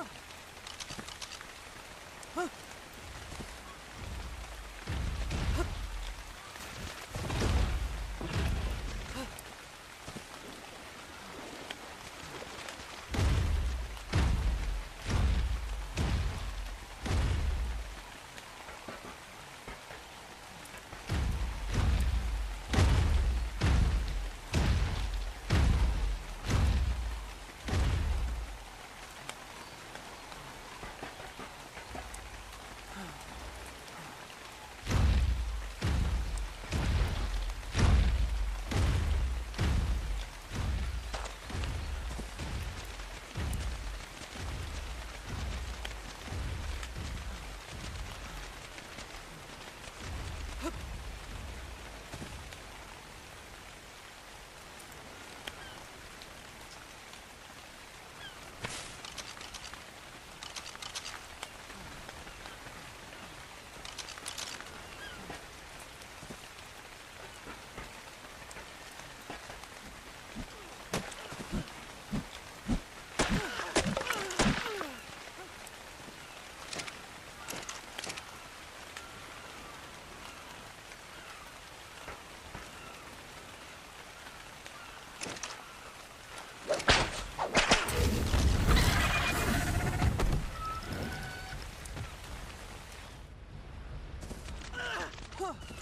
Ugh. Huh.